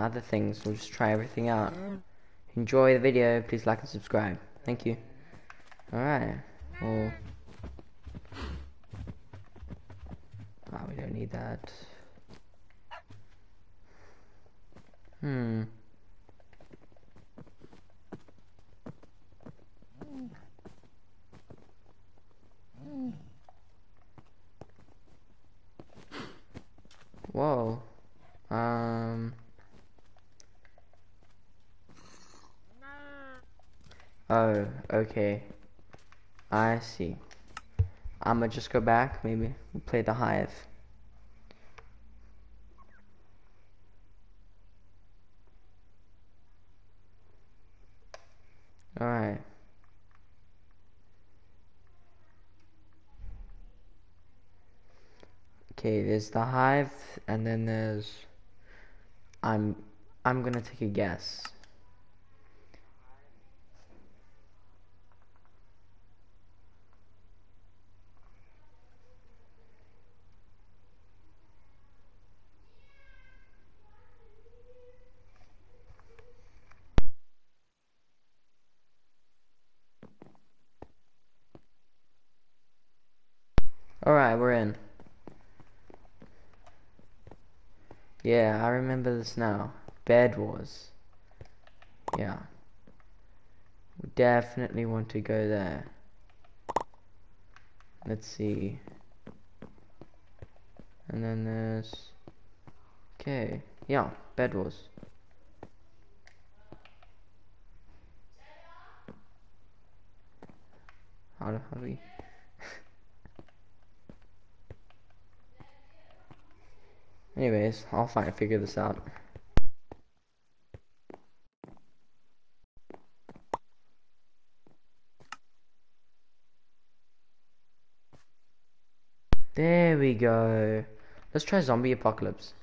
other things. We'll just try everything out. Enjoy the video. Please like and subscribe. Thank you. Alright. Well. Ah, we don't need that. Hmm. Whoa. Um. Oh, okay. I see. I'ma just go back, maybe. Play the hive. Alright. Okay, there's the hive, and then there's... I'm... I'm gonna take a guess. Alright, we're in. Yeah, I remember this now. Bed Wars. Yeah. We definitely want to go there. Let's see. And then there's... Okay. Yeah, Bed Wars. How do we... Anyways, I'll find figure this out. There we go. Let's try zombie apocalypse.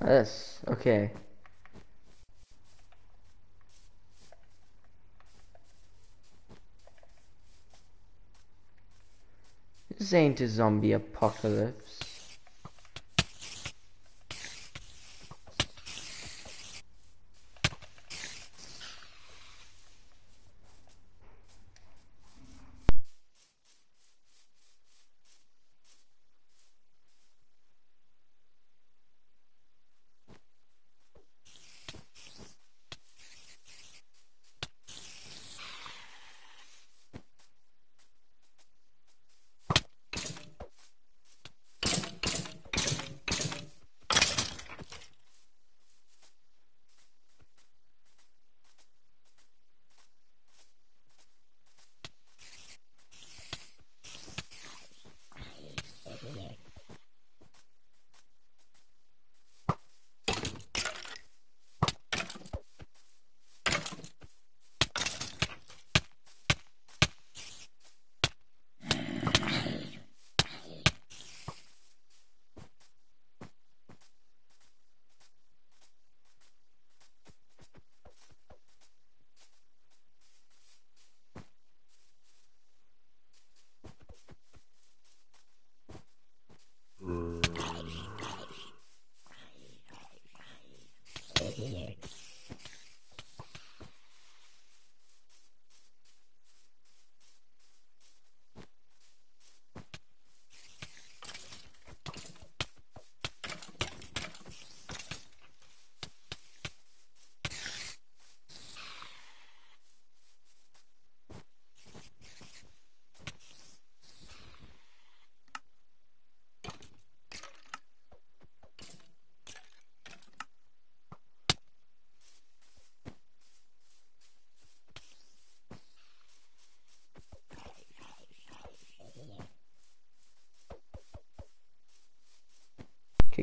This, okay. This ain't a zombie apocalypse.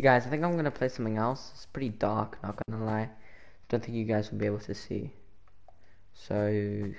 Guys, I think I'm gonna play something else. It's pretty dark, not gonna lie. don't think you guys will be able to see. So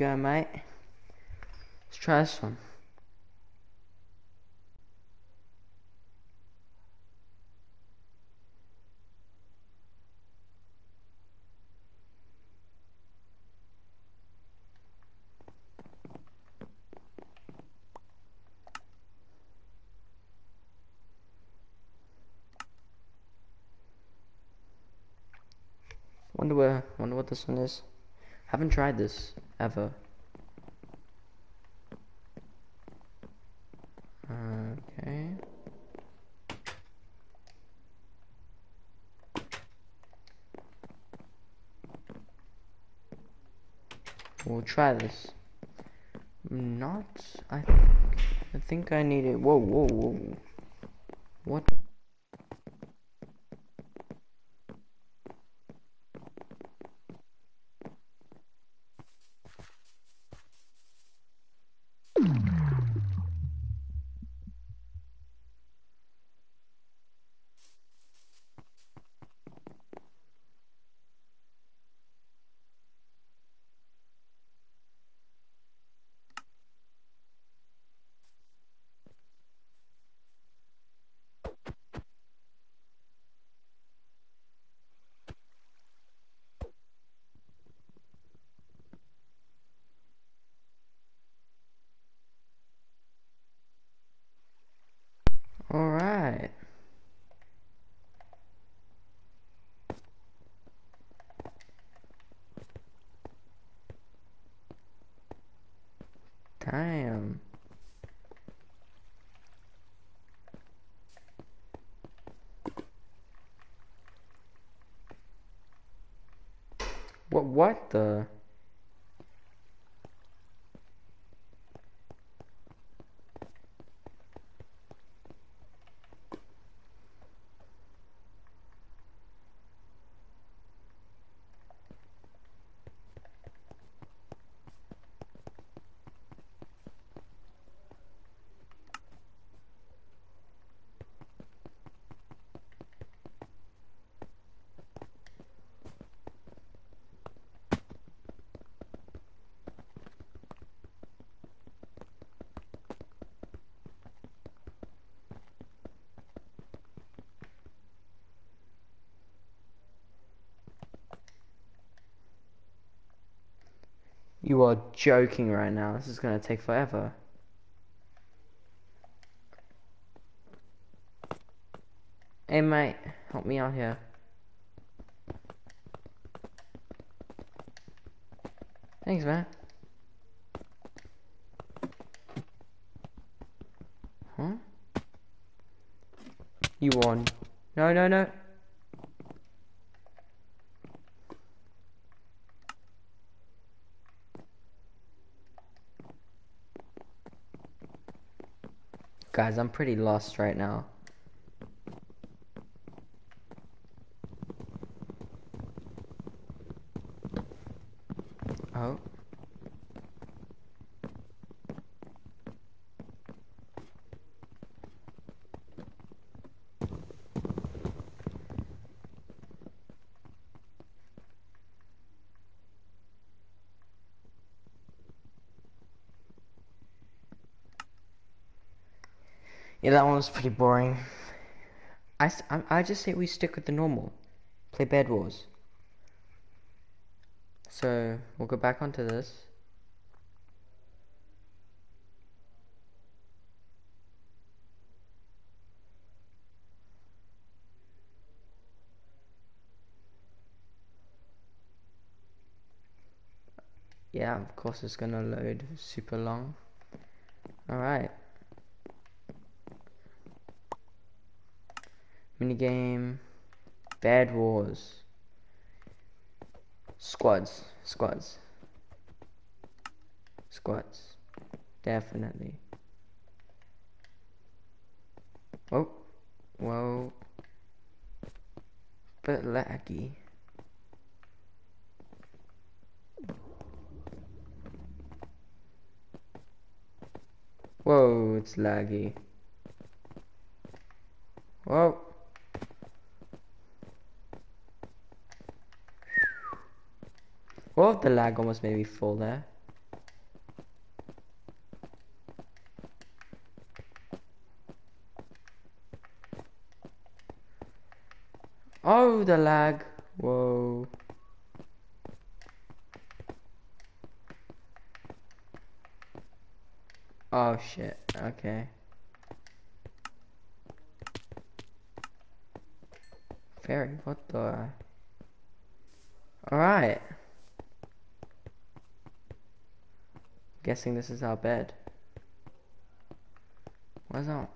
go, mate. Let's try this one. Wonder where, wonder what this one is. Haven't tried this ever. Okay. We'll try this. Not, I, I think I need it. Whoa, whoa, whoa. What? Alright. Damn. What the You are joking right now. This is gonna take forever. Hey mate, help me out here. Thanks, man. Huh? You won. No, no, no. Guys, I'm pretty lost right now. Oh. Yeah, that one was pretty boring. I I just say we stick with the normal. Play Bed Wars. So, we'll go back onto this. Yeah, of course it's gonna load super long. Alright. Minigame. Bad Wars. Squads. Squads. Squads. Definitely. Oh, Whoa. Bit laggy. Whoa, it's laggy. Whoa. Whoa, the lag almost made me fall there. Oh, the lag. Whoa. Oh shit, okay. Fairy, what the? Alright. Guessing this is our bed. What's that?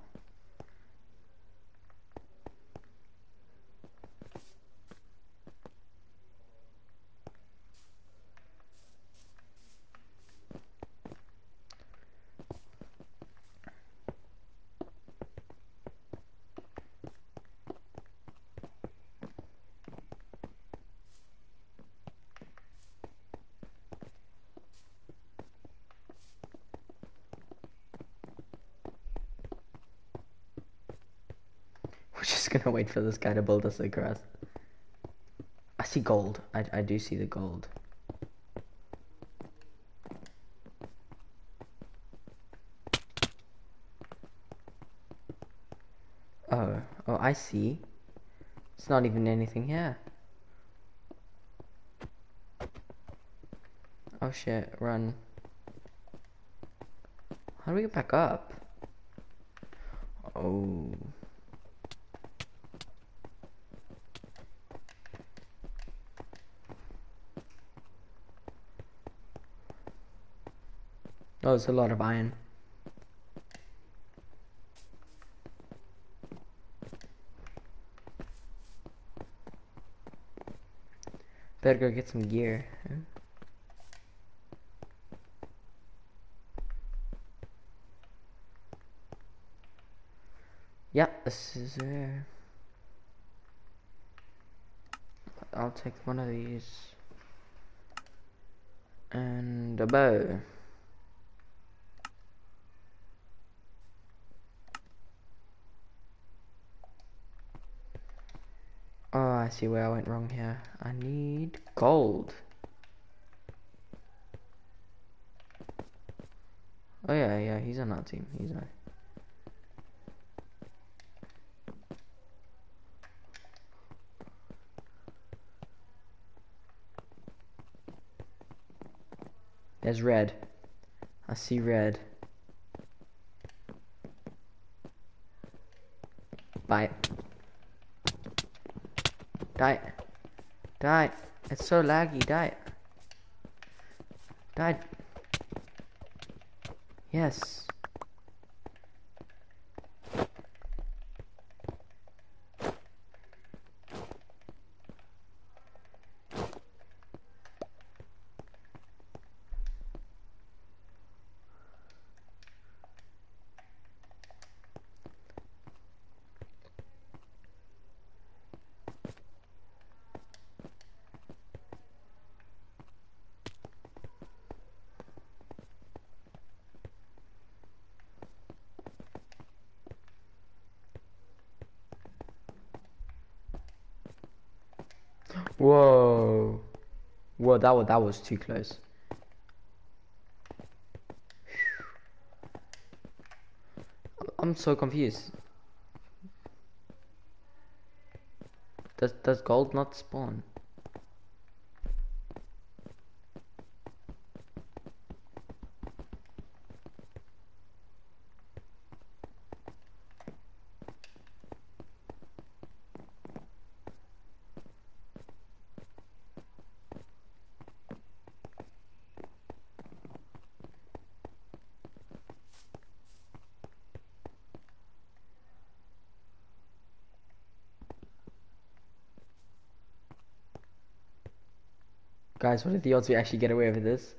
We're wait for this guy to build us across. I see gold. I, I do see the gold. Oh, oh, I see. It's not even anything here. Oh shit, run. How do we get back up? Oh. Oh, it's a lot of iron. Better go get some gear. huh? Yep, this is where. I'll take one of these. And a bow. Oh, I see where I went wrong here. I need gold. Oh yeah, yeah, he's on our team. He's on. There's red. I see red. Bye. Die. Die. It's so laggy. Die. Die. Yes. Whoa. Whoa, that was, that was too close. I'm so confused. Does, does gold not spawn? Guys, what are the odds we actually get away with this?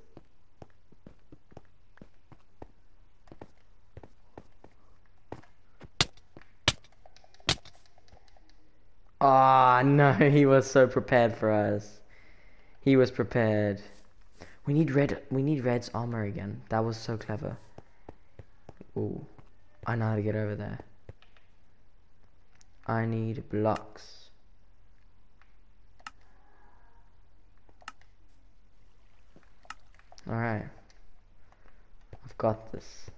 Ah, oh, no, he was so prepared for us. He was prepared. We need red. We need red's armor again. That was so clever. Ooh, I know how to get over there. I need blocks. Alright. I've got this.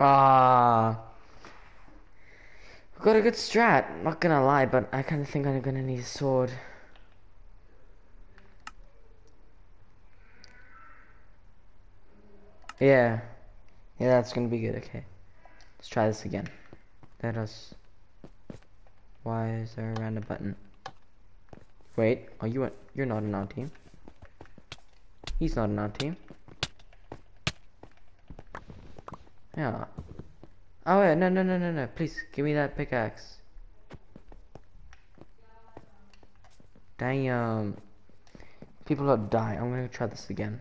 Ah. I've got a good strat, not gonna lie, but I kinda think I'm gonna need a sword. Yeah. Yeah, that's gonna be good, okay. Let's try this again. Let us... Why is there a random button? Wait, are you a... You're not an our team. He's not an our team. Yeah. Oh wait, no, no, no, no, no. Please, give me that pickaxe. Damn. People are dying. I'm gonna try this again.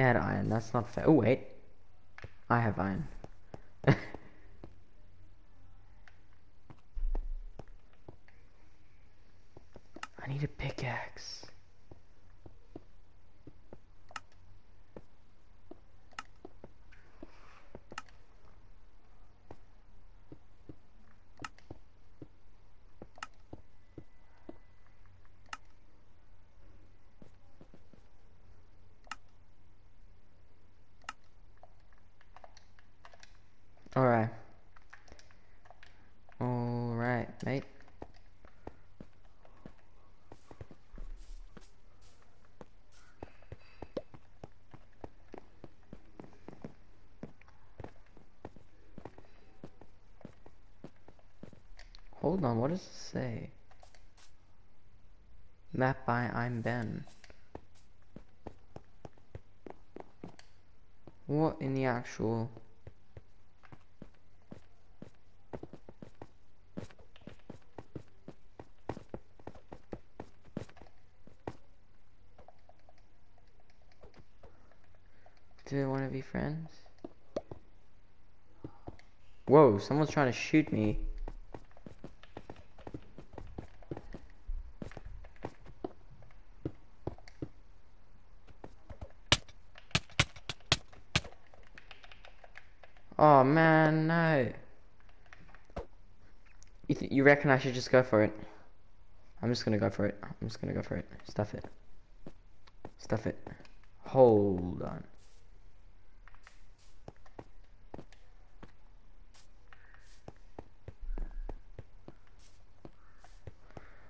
They had iron, that's not fair. Oh, wait. I have iron. I need a pickaxe. Alright. Alright, mate. Hold on, what does it say? Map by I'm Ben. What in the actual... Do they want to be friends? Whoa, someone's trying to shoot me. Oh man, no. You, reckon I should just go for it? I'm just gonna go for it. I'm just gonna go for it. Stuff it. Stuff it. Hold on.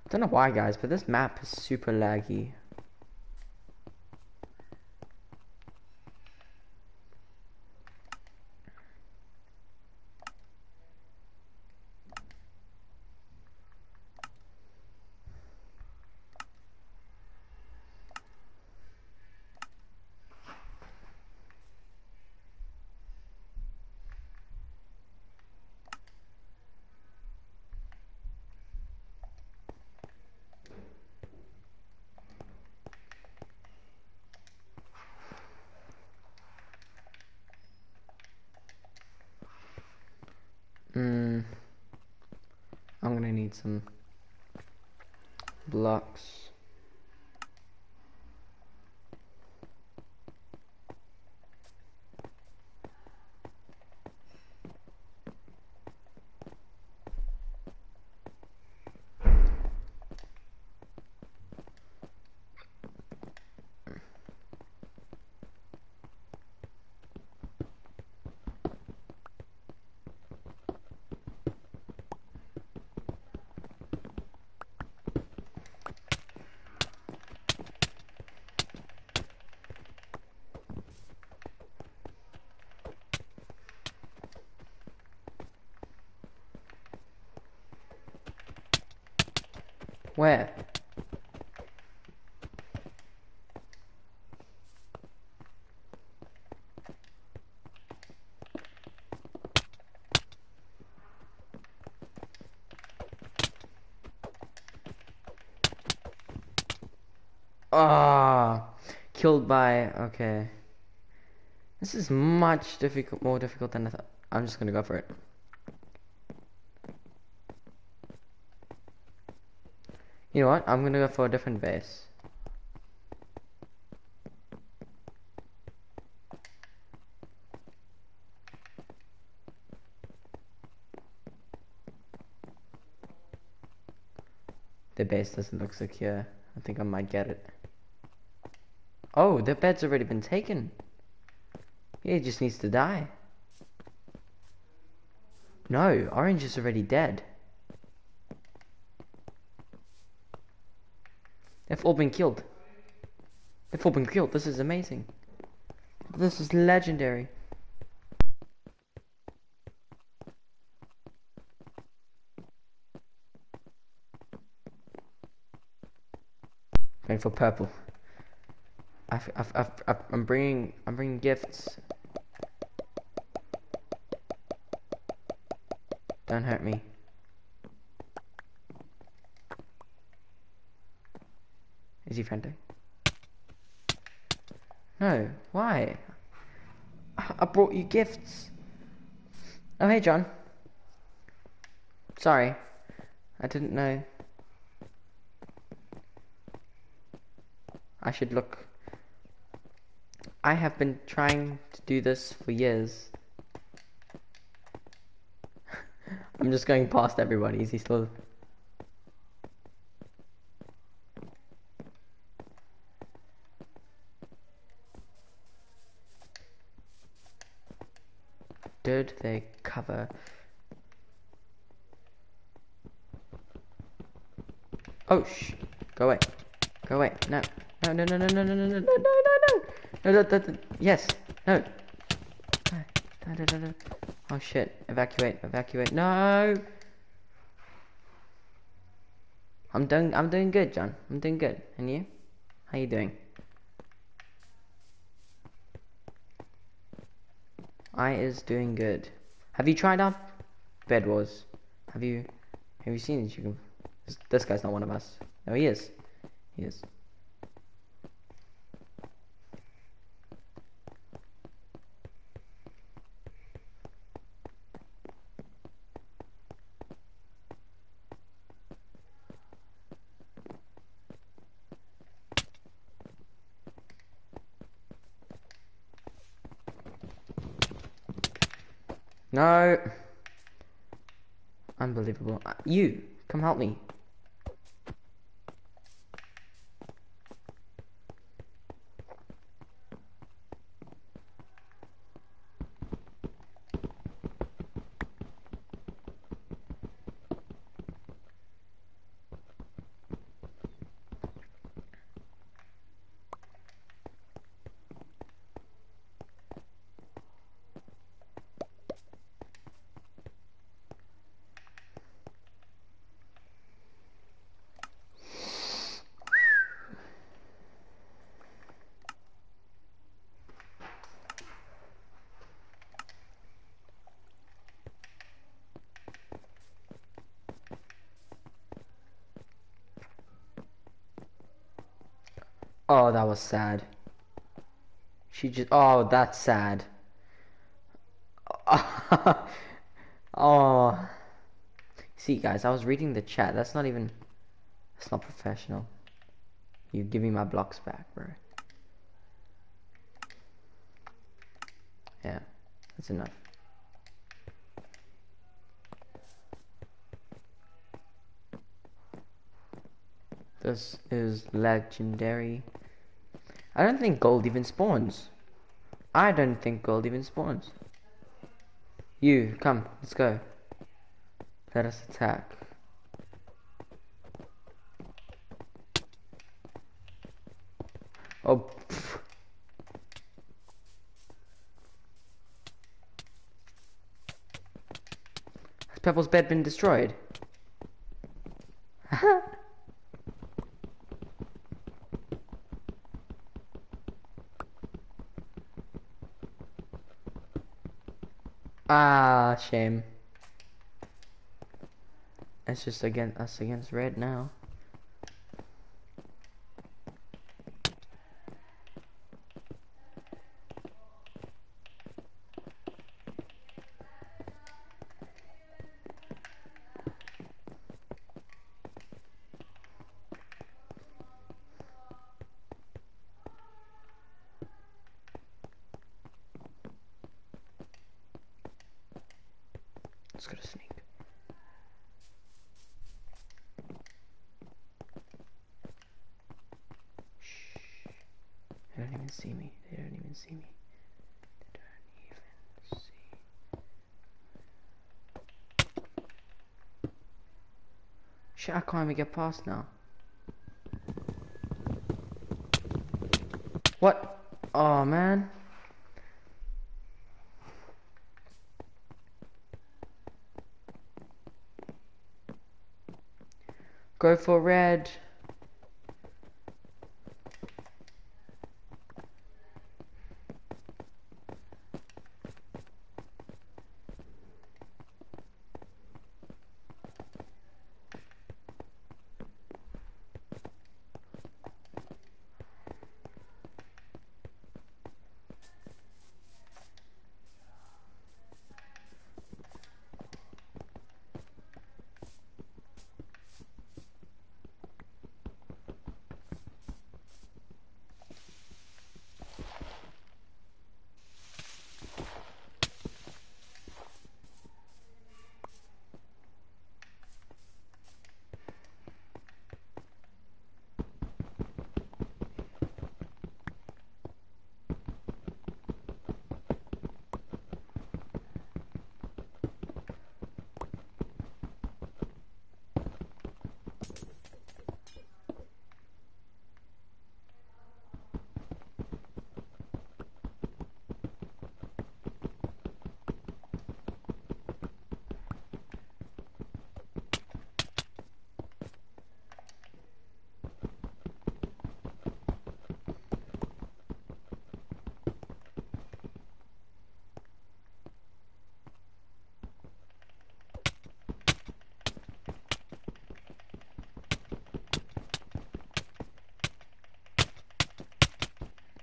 Don't know why guys, but this map is super laggy. Mm, I'm gonna need some blocks. Where? Ah, killed by, okay. This is much difficult, more difficult than I thought. I'm just gonna go for it. You know what? I'm gonna go for a different base. The base doesn't look secure. I think I might get it. Oh, the bed's already been taken. Yeah, he just needs to die. No, Orange is already dead. They've all been killed. They've all been killed. This is amazing. This is legendary. Going for purple. I've, I've, I'm bringing, I'm bringing gifts. Don't hurt me. He? No, why? I brought you gifts. Oh, hey, John. Sorry. I didn't know. I should look. I have been trying to do this for years. I'm just going past everybody. Is he still... Did they cover... Oh, shh. Go away. Go away. No. No, no, no, no, no, no, no, no, no, no, no, no. No, no, no, no. Yes. No. No, no, no, no. Oh shit. Evacuate. Evacuate. No. I'm doing I'm doing good, John. I'm doing good. And you? How you doing? I is doing good. Have you tried out Bed Wars? Have you have you seen this guy's not one of us. No he is. He is. No. Unbelievable. Uh, You, come help me. Oh, that was sad. She just. Oh, that's sad. oh. See, guys, I was reading the chat. That's not even. That's not professional. You give me my blocks back, bro. Yeah, that's enough. This is legendary. I don't think gold even spawns. I don't think gold even spawns. You, come, let's go. Let us attack. Oh, pff. Has Pebble's bed been destroyed? ah, shame. It's just against us against red now. Even see me. They don't even see me. They don't even see. Shit, I can't even get past now. What? Oh man. Go for red.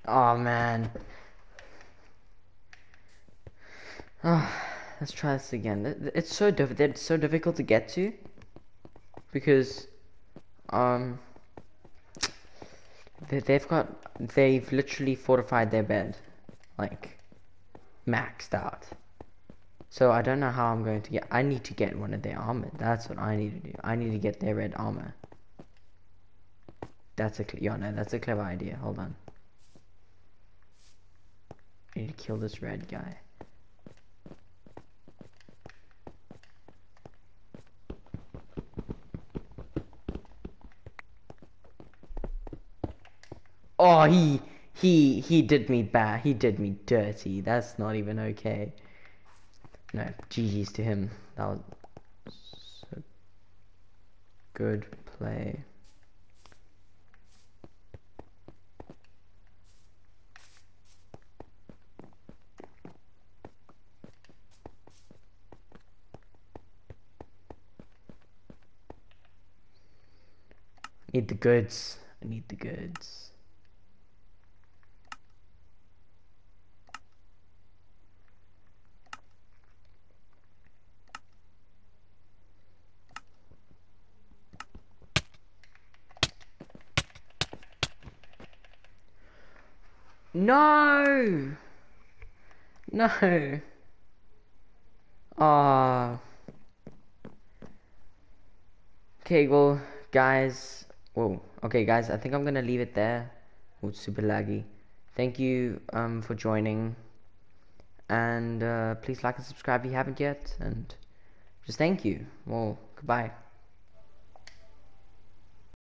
Oh man. Oh, let's try this again. It's so diff- it's so difficult to get to because um they, they've got they've literally fortified their bed like maxed out. So I don't know how I'm going to get. I need to get one of their armor. That's what I need to do. I need to get their red armor. That's a yeah no that's a clever idea. Hold on. I need to kill this red guy. Oh, he he he did me bad. He did me dirty. That's not even okay. No, GG's to him. That was a good play. Need the goods. I need the goods. No! No! Ah. Okay, well, guys. Whoa. Okay, guys, I think I'm gonna leave it there. Oh, it's super laggy. Thank you um, for joining. And uh, please like and subscribe if you haven't yet. And just thank you. Well, goodbye.